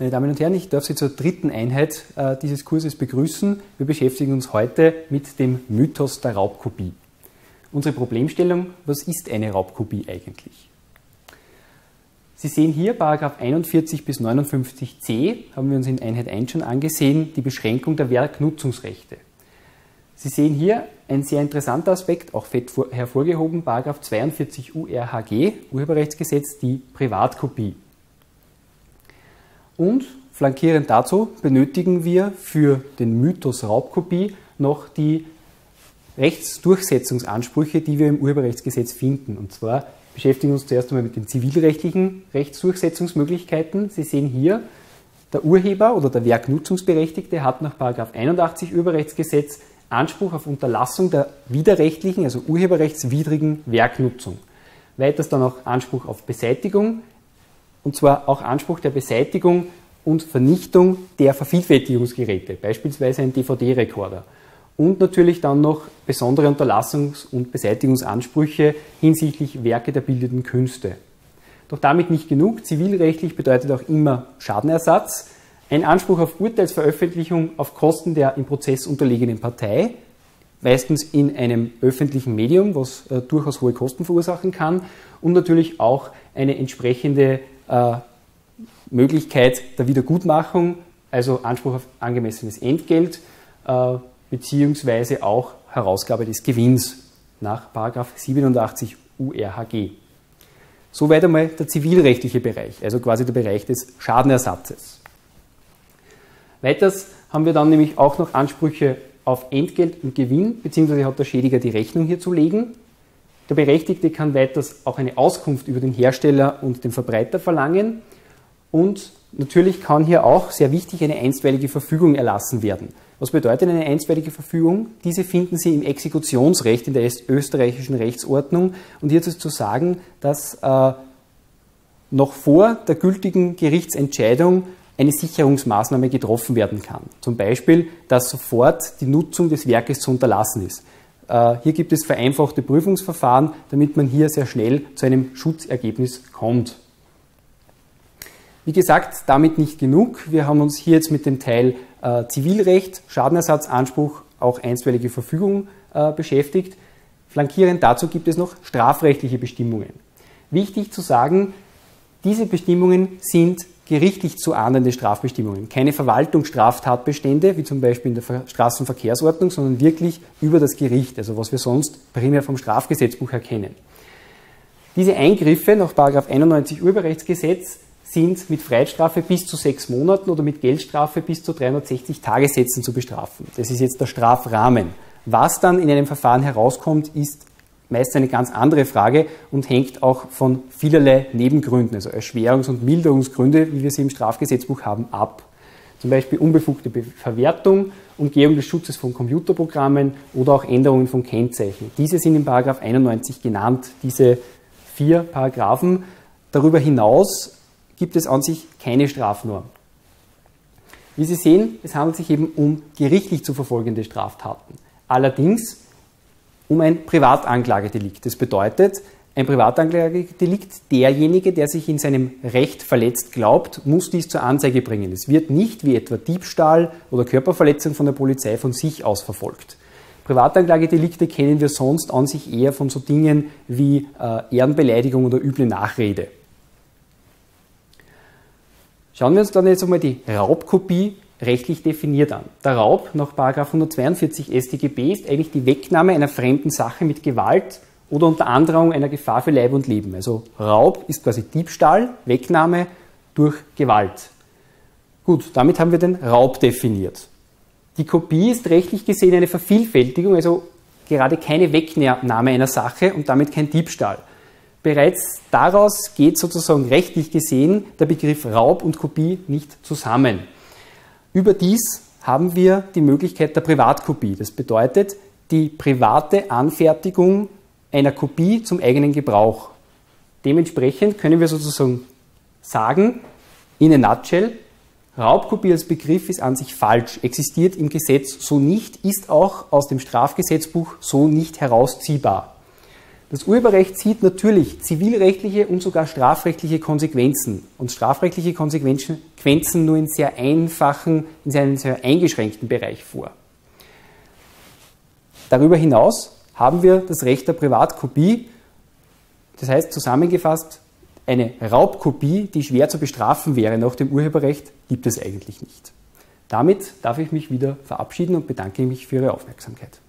Meine Damen und Herren, ich darf Sie zur dritten Einheit äh, dieses Kurses begrüßen. Wir beschäftigen uns heute mit dem Mythos der Raubkopie. Unsere Problemstellung, was ist eine Raubkopie eigentlich? Sie sehen hier Paragraph 41 bis 59c, haben wir uns in Einheit 1 schon angesehen, die Beschränkung der Werknutzungsrechte. Sie sehen hier ein sehr interessanter Aspekt, auch fett hervorgehoben, Paragraph 42 URHG, Urheberrechtsgesetz, die Privatkopie. Und flankierend dazu benötigen wir für den Mythos Raubkopie noch die Rechtsdurchsetzungsansprüche, die wir im Urheberrechtsgesetz finden. Und zwar beschäftigen wir uns zuerst einmal mit den zivilrechtlichen Rechtsdurchsetzungsmöglichkeiten. Sie sehen hier, der Urheber oder der Werknutzungsberechtigte hat nach 81 Urheberrechtsgesetz Anspruch auf Unterlassung der widerrechtlichen, also urheberrechtswidrigen Werknutzung. Weiters dann auch Anspruch auf Beseitigung und zwar auch Anspruch der Beseitigung und Vernichtung der Vervielfältigungsgeräte, beispielsweise ein DVD-Rekorder. Und natürlich dann noch besondere Unterlassungs- und Beseitigungsansprüche hinsichtlich Werke der bildenden Künste. Doch damit nicht genug. Zivilrechtlich bedeutet auch immer Schadenersatz, ein Anspruch auf Urteilsveröffentlichung auf Kosten der im Prozess unterlegenen Partei, meistens in einem öffentlichen Medium, was äh, durchaus hohe Kosten verursachen kann, und natürlich auch eine entsprechende äh, Möglichkeit der Wiedergutmachung, also Anspruch auf angemessenes Entgelt, äh, beziehungsweise auch Herausgabe des Gewinns nach 87 URHG. Soweit einmal der zivilrechtliche Bereich, also quasi der Bereich des Schadenersatzes. Weiters haben wir dann nämlich auch noch Ansprüche auf Entgelt und Gewinn, beziehungsweise hat der Schädiger die Rechnung hier zu legen. Der Berechtigte kann weiters auch eine Auskunft über den Hersteller und den Verbreiter verlangen und natürlich kann hier auch, sehr wichtig, eine einstweilige Verfügung erlassen werden. Was bedeutet eine einstweilige Verfügung? Diese finden Sie im Exekutionsrecht in der österreichischen Rechtsordnung und hier ist zu sagen, dass äh, noch vor der gültigen Gerichtsentscheidung eine Sicherungsmaßnahme getroffen werden kann. Zum Beispiel, dass sofort die Nutzung des Werkes zu unterlassen ist. Äh, hier gibt es vereinfachte Prüfungsverfahren, damit man hier sehr schnell zu einem Schutzergebnis kommt. Wie gesagt, damit nicht genug. Wir haben uns hier jetzt mit dem Teil äh, Zivilrecht, Schadenersatzanspruch, auch einstweilige Verfügung äh, beschäftigt. Flankierend dazu gibt es noch strafrechtliche Bestimmungen. Wichtig zu sagen, diese Bestimmungen sind gerichtlich zu ahndende Strafbestimmungen. Keine Verwaltungsstraftatbestände, wie zum Beispiel in der Straßenverkehrsordnung, sondern wirklich über das Gericht, also was wir sonst primär vom Strafgesetzbuch erkennen. Diese Eingriffe nach 91 Urheberrechtsgesetz sind mit Freiheitsstrafe bis zu sechs Monaten oder mit Geldstrafe bis zu 360 Tagessätzen zu bestrafen. Das ist jetzt der Strafrahmen. Was dann in einem Verfahren herauskommt, ist meist eine ganz andere Frage und hängt auch von vielerlei Nebengründen, also Erschwerungs- und Milderungsgründe, wie wir sie im Strafgesetzbuch haben, ab. Zum Beispiel unbefugte Verwertung, Umgehung des Schutzes von Computerprogrammen oder auch Änderungen von Kennzeichen. Diese sind in 91 genannt, diese vier Paragraphen. Darüber hinaus gibt es an sich keine Strafnorm. Wie Sie sehen, es handelt sich eben um gerichtlich zu verfolgende Straftaten. Allerdings um ein Privatanklagedelikt. Das bedeutet, ein Privatanklagedelikt, derjenige, der sich in seinem Recht verletzt glaubt, muss dies zur Anzeige bringen. Es wird nicht wie etwa Diebstahl oder Körperverletzung von der Polizei von sich aus verfolgt. Privatanklagedelikte kennen wir sonst an sich eher von so Dingen wie äh, Ehrenbeleidigung oder üble Nachrede. Schauen wir uns dann jetzt einmal die Raubkopie rechtlich definiert an. Der Raub nach 142 StGB ist eigentlich die Wegnahme einer fremden Sache mit Gewalt oder unter Androhung einer Gefahr für Leib und Leben. Also Raub ist quasi Diebstahl, Wegnahme durch Gewalt. Gut, damit haben wir den Raub definiert. Die Kopie ist rechtlich gesehen eine Vervielfältigung, also gerade keine Wegnahme einer Sache und damit kein Diebstahl. Bereits daraus geht sozusagen rechtlich gesehen der Begriff Raub und Kopie nicht zusammen. Überdies haben wir die Möglichkeit der Privatkopie. Das bedeutet die private Anfertigung einer Kopie zum eigenen Gebrauch. Dementsprechend können wir sozusagen sagen, in a nutshell, Raubkopie als Begriff ist an sich falsch, existiert im Gesetz so nicht, ist auch aus dem Strafgesetzbuch so nicht herausziehbar. Das Urheberrecht sieht natürlich zivilrechtliche und sogar strafrechtliche Konsequenzen und strafrechtliche Konsequenzen nur in sehr einfachen, in einem sehr eingeschränkten Bereich vor. Darüber hinaus haben wir das Recht der Privatkopie, das heißt zusammengefasst, eine Raubkopie, die schwer zu bestrafen wäre nach dem Urheberrecht, gibt es eigentlich nicht. Damit darf ich mich wieder verabschieden und bedanke mich für Ihre Aufmerksamkeit.